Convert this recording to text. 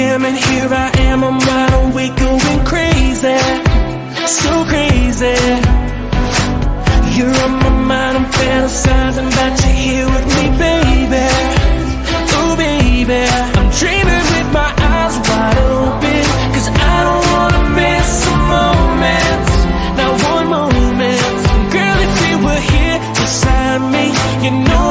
a.m. and here I am, I'm wide awake going crazy, so crazy. You're on my mind, I'm fantasizing about you here with me, baby. Oh, baby, I'm dreaming with my eyes wide open, cause I don't wanna miss a moment, not one moment. Girl, if you were here beside me, you know